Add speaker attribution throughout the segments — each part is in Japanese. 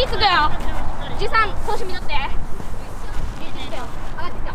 Speaker 1: ジつくよ。じいさん見とって。上がってきた。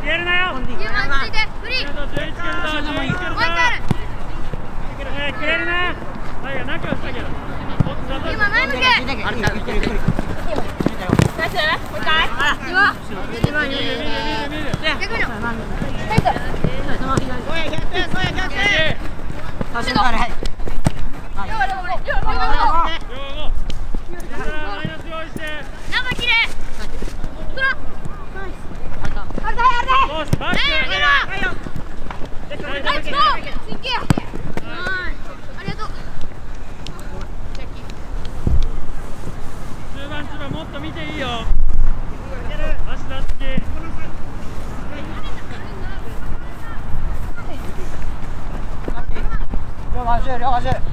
Speaker 1: 消るな
Speaker 2: よ。いし
Speaker 1: た
Speaker 2: も
Speaker 1: う一回
Speaker 2: 両足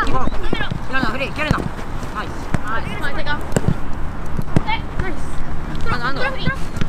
Speaker 1: Get
Speaker 2: on, hurry, get on. Nice.
Speaker 1: Nice. Nice. Nice. Nice. Nice. Nice.
Speaker 2: Nice. Nice.
Speaker 1: Nice.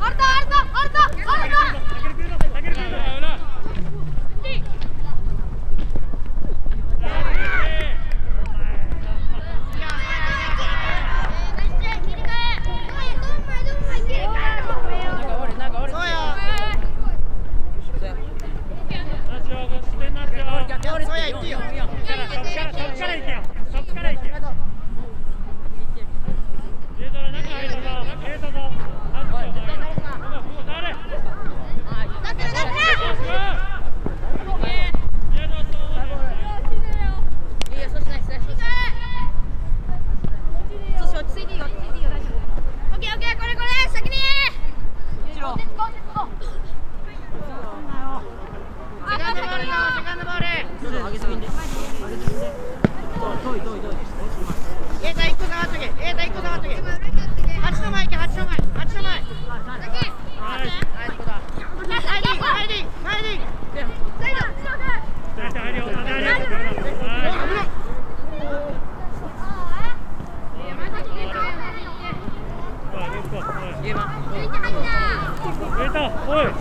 Speaker 1: Arda, Arda, Arda, Arda! な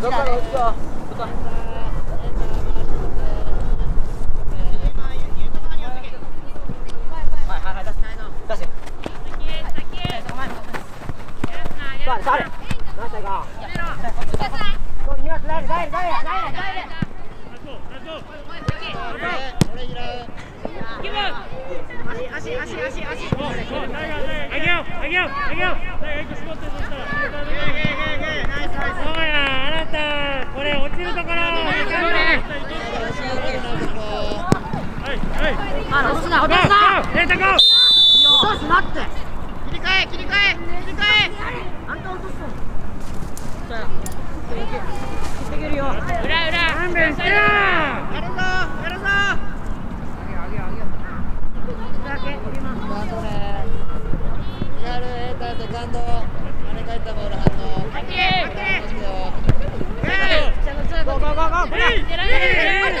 Speaker 1: ち
Speaker 2: らです。
Speaker 1: Let's go.
Speaker 2: 裏裏勘弁してよやるぞこれ。やガルエーセカンド跳ね返ったボール反応オッケーオッケーゴーゴーゴーゴー狙い狙い
Speaker 1: 狙い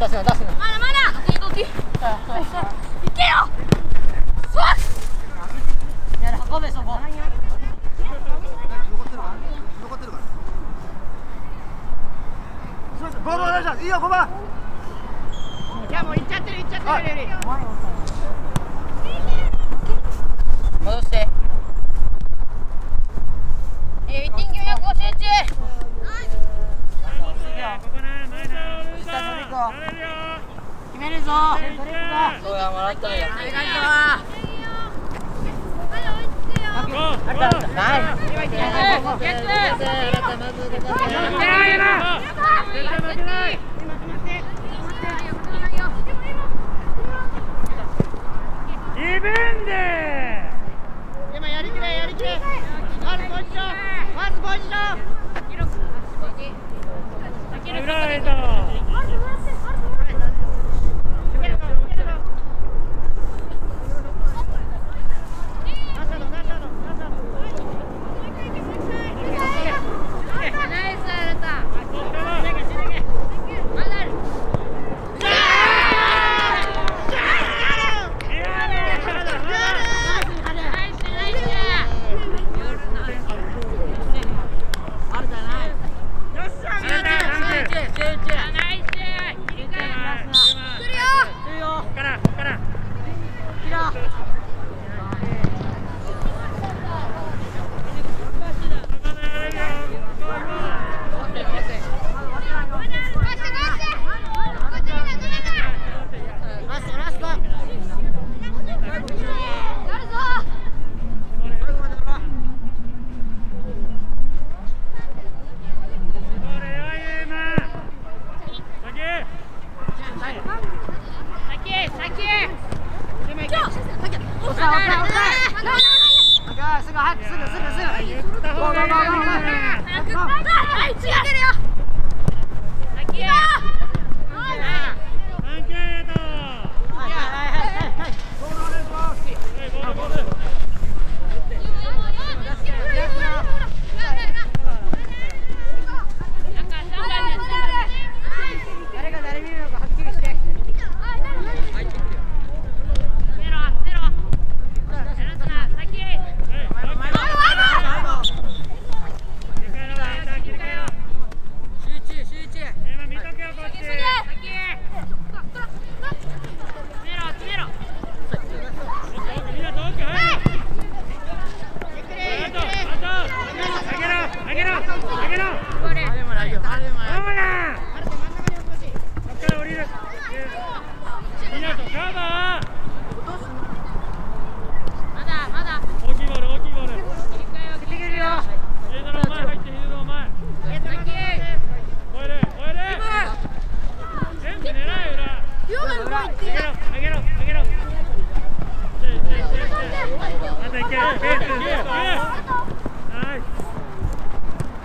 Speaker 2: 出すな出すな。
Speaker 1: まだまだ。Nice.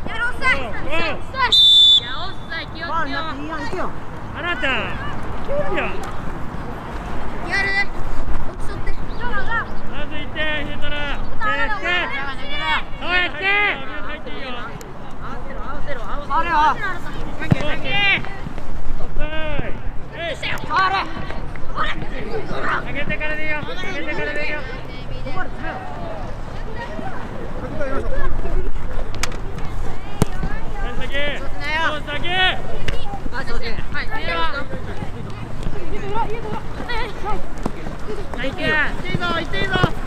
Speaker 1: Get on set.
Speaker 2: いっていいぞいっていいぞ。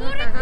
Speaker 2: Ура!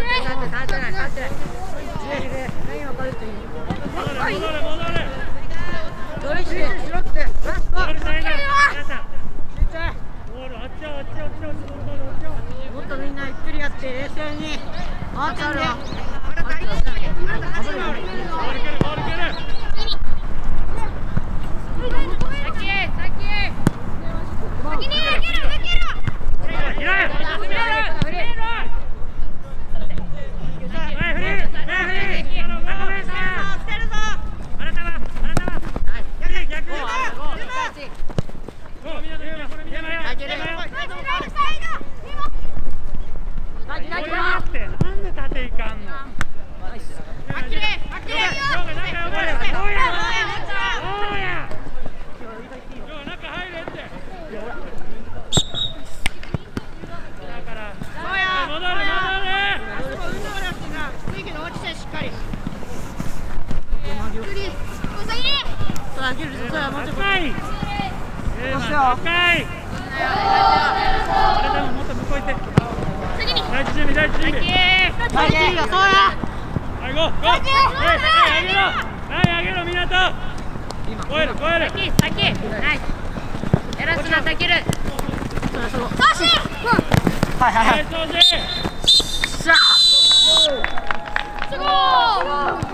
Speaker 2: はい
Speaker 1: は